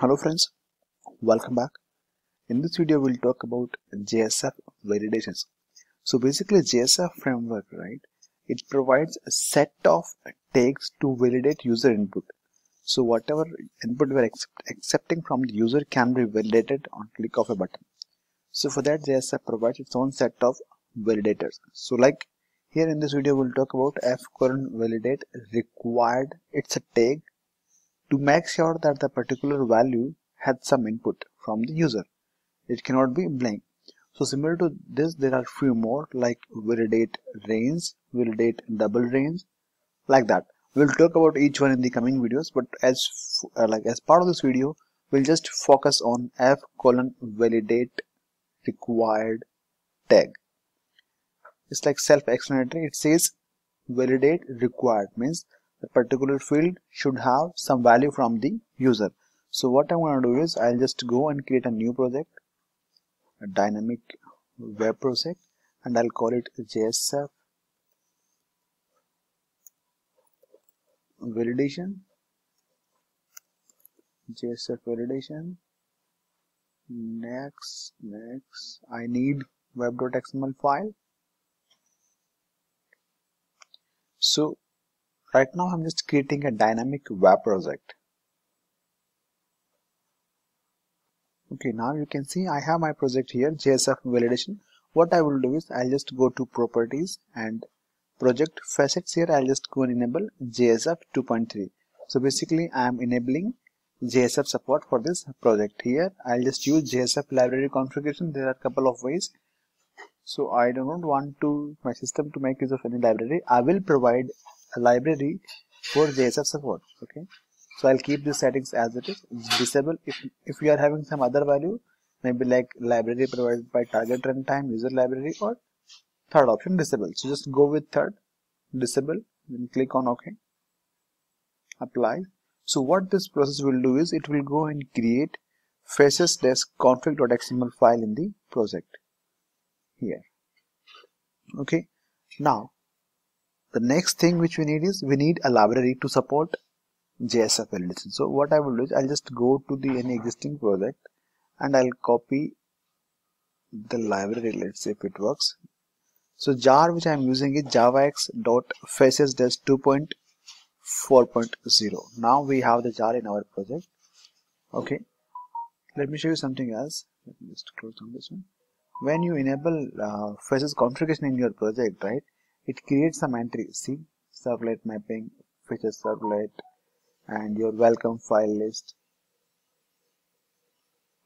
Hello friends, welcome back. In this video we'll talk about JSF validations. So basically JSF framework, right? It provides a set of tags to validate user input. So whatever input we're accept, accepting from the user can be validated on click of a button. So for that JSF provides its own set of validators. So like here in this video we'll talk about f colon validate required. It's a tag to make sure that the particular value had some input from the user. It cannot be blank. So similar to this, there are few more like validate range, validate double range, like that. We'll talk about each one in the coming videos, but as uh, like as part of this video, we'll just focus on f colon validate required tag. It's like self-explanatory. It says validate required means the particular field should have some value from the user. So what I'm going to do is I'll just go and create a new project, a dynamic web project, and I'll call it JSF validation. JSF validation. Next, next, I need web.xml file. So Right now I'm just creating a dynamic web project. Okay, now you can see I have my project here, JSF validation. What I will do is I'll just go to properties and project facets here. I'll just go and enable JSF 2.3. So basically I am enabling JSF support for this project here. I'll just use JSF library configuration. There are a couple of ways. So I do not want to my system to make use of any library. I will provide library for JSF support. Okay, so I'll keep the settings as it is. Disable if if you are having some other value, maybe like library provided by target runtime, user library, or third option disable. So just go with third, disable, then click on OK. Apply. So what this process will do is it will go and create faces desk config.xml file in the project here. Okay. Now the next thing which we need is we need a library to support JSF validation. So what I will do is I'll just go to the any existing project and I'll copy the library. Let's see if it works. So jar which I'm using is javax.faces 2.4.0. Now we have the jar in our project. Okay. Let me show you something else. Let me just close down this one. When you enable uh, faces configuration in your project, right? It creates some entry. See servlet mapping feature servlet and your welcome file list.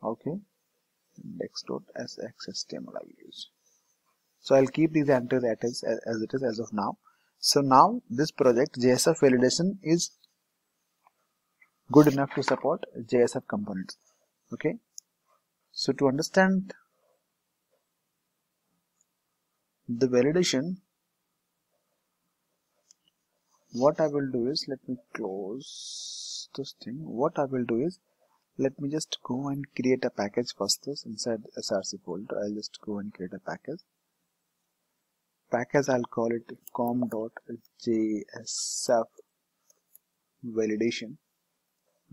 Okay. Index.xhtml I use. So I'll keep these entries as it is as of now. So now this project JSF validation is good enough to support JSF components. Okay. So to understand the validation what I will do is let me close this thing. What I will do is let me just go and create a package first this inside src folder. I'll just go and create a package. Package I'll call it com.jsf validation.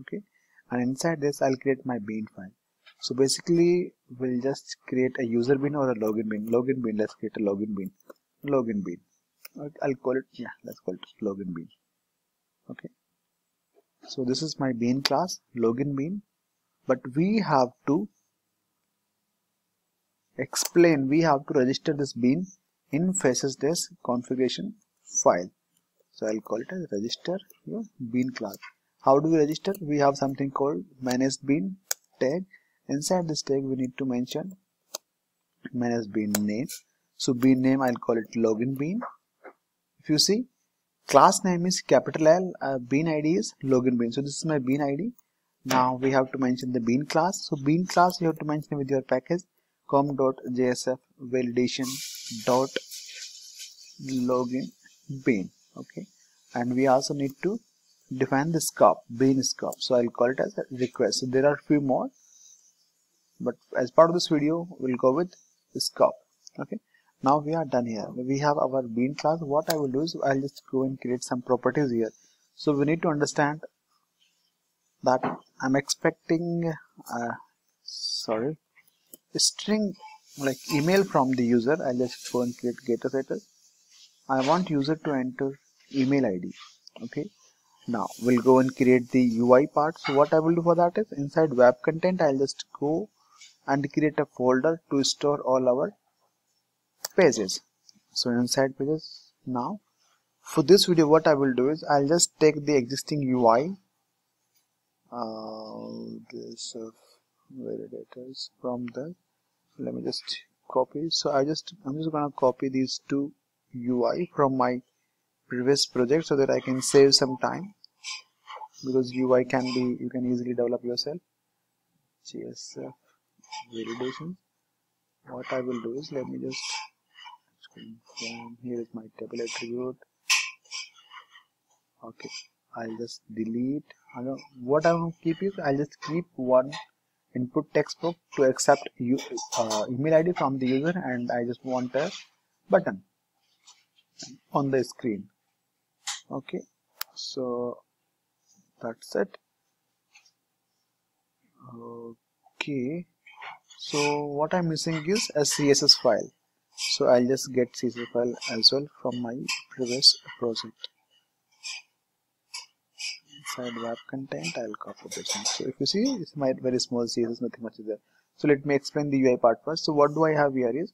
Okay? And inside this I'll create my bean file. So basically we'll just create a user bean or a login bean login bean let's create a login bean login bean I'll call it yeah let's call it login bean. Okay. So this is my bean class login bean. But we have to explain we have to register this bean in faces desk configuration file. So I'll call it as register your bean class. How do we register? We have something called manage bean tag. Inside this tag we need to mention manage bean name. So bean name I'll call it login bean if you see class name is capital L uh, bean id is login bean. So this is my bean id now we have to mention the bean class. So bean class you have to mention with your package com.jsf validation dot login bean. Okay? And we also need to define the scope bean scope. So i'll call it as a request. So there are few more but as part of this video we'll go with the scope. Okay now we are done here. We have our bean class. What I will do is I'll just go and create some properties here. So we need to understand that I'm expecting uh, sorry a string like email from the user. I'll just go and create getter setter I want user to enter email ID okay. Now we'll go and create the UI part. So what I will do for that is inside web content I'll just go and create a folder to store all our pages. So inside pages now for this video what I will do is I'll just take the existing UI uh, this uh, validators from the let me just copy. So I just I'm just gonna copy these two UI from my previous project so that I can save some time. Because UI can be you can easily develop yourself. JSF validation. What I will do is let me just confirm here is my table attribute. Okay I'll just delete. What I will keep is I'll just keep one input text box to accept you, uh, email ID from the user and I just want a button on the screen. Okay so that's it. Okay so what I'm missing is a CSS file so I'll just get CSS file as well from my previous project. Inside web content I'll copy this one. So if you see it's my very small CSS nothing much is there. So let me explain the UI part first. So what do I have here is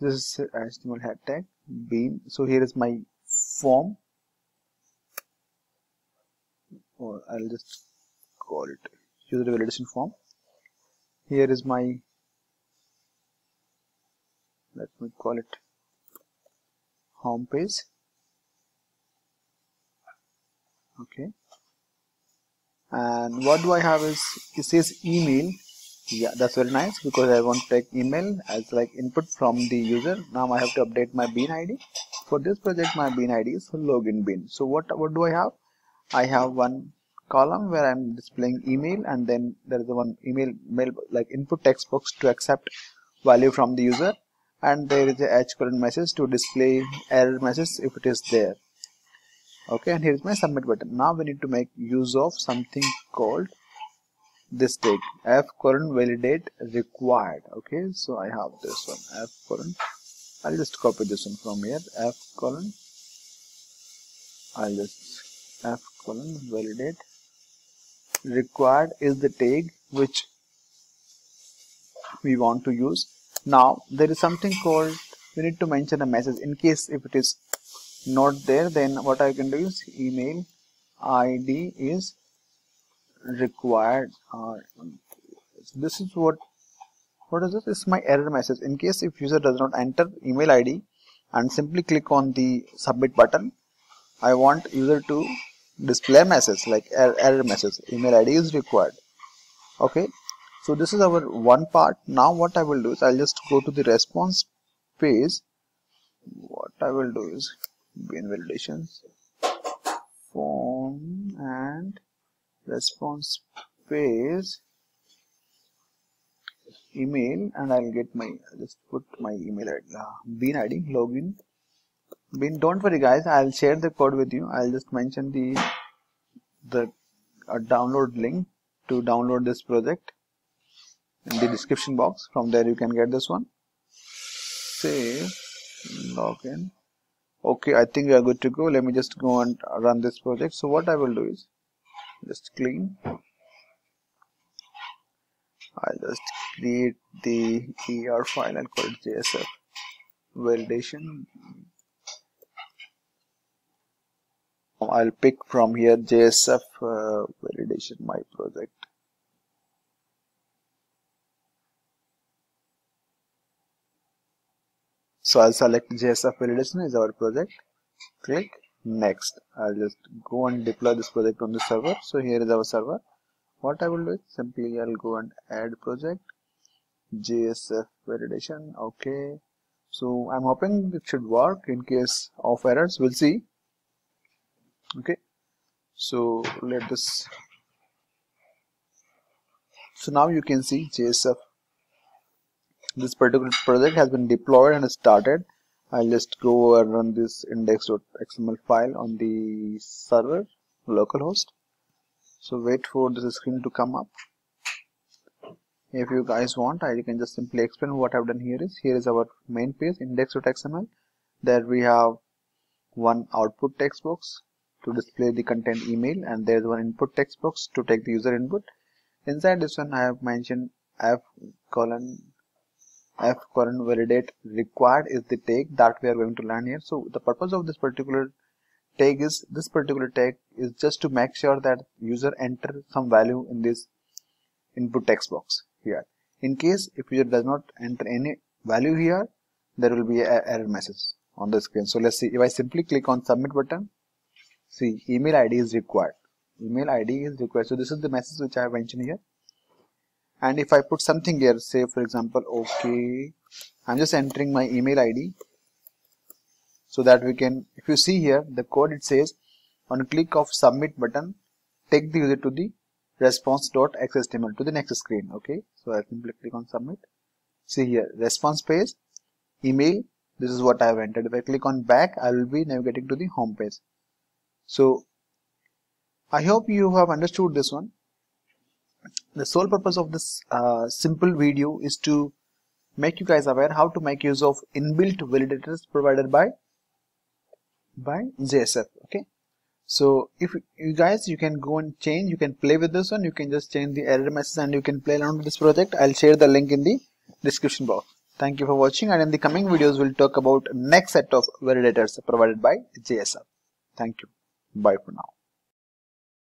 this is HTML head tag bean so here is my form. Or I'll just call it user validation form. Here is my let me call it home page. Okay. And what do I have is it says email. Yeah that's very nice because I want to take email as like input from the user. Now I have to update my bean ID for this project my bean ID is login bean. So what what do I have? I have one column where I'm displaying email and then there is one email mail like input text box to accept value from the user and there is a h colon message to display error message if it is there. Okay and here is my submit button. Now we need to make use of something called this tag f colon validate required. Okay so i have this one. F colon. I'll just copy this one from here. F colon. I'll just f colon validate required is the tag which we want to use now there is something called we need to mention a message. In case if it is not there then what I can do is email ID is required. Uh, this is what what is this this is my error message. In case if user does not enter email ID and simply click on the submit button I want user to display message like er error message. Email ID is required. Okay so this is our one part. Now what I will do is I'll just go to the response page. What I will do is bean validations form and response page email and I'll get my just put my email ID uh, bean ID login. Bean don't worry guys. I'll share the code with you. I'll just mention the the uh, download link to download this project in the description box. From there you can get this one. Save login okay I think we are good to go. Let me just go and run this project. So what I will do is just clean. I'll just create the ER file and call it JSF validation. I'll pick from here JSF uh, validation my project so I'll select JSF validation is our project. Click next. I'll just go and deploy this project on the server. So here is our server. What I will do is simply I'll go and add project. JSF validation. Okay. So I'm hoping it should work in case of errors. We'll see. Okay. So let us. So now you can see JSF this particular project has been deployed and started. I'll just go and run this index.xml file on the server localhost. So wait for this screen to come up. If you guys want I can just simply explain what I've done here is here is our main page index.xml there we have one output text box to display the content email and there's one input text box to take the user input. Inside this one I have mentioned f colon f colon validate required is the tag that we are going to learn here. So the purpose of this particular tag is this particular tag is just to make sure that user enter some value in this input text box here. In case if user does not enter any value here there will be a error message on the screen. So let's see. If i simply click on submit button see email id is required. Email id is required. So this is the message which i have mentioned here and if i put something here say for example okay i'm just entering my email id so that we can if you see here the code it says on click of submit button take the user to the response.xhtml to the next screen okay? So i simply click on submit. See here response page email this is what i have entered. If i click on back i will be navigating to the home page. So i hope you have understood this one the sole purpose of this uh, simple video is to make you guys aware how to make use of inbuilt validators provided by by JSF okay? So if you guys you can go and change you can play with this one you can just change the error message and you can play around with this project. I'll share the link in the description box. Thank you for watching and in the coming videos we'll talk about next set of validators provided by JSF thank you. Bye for now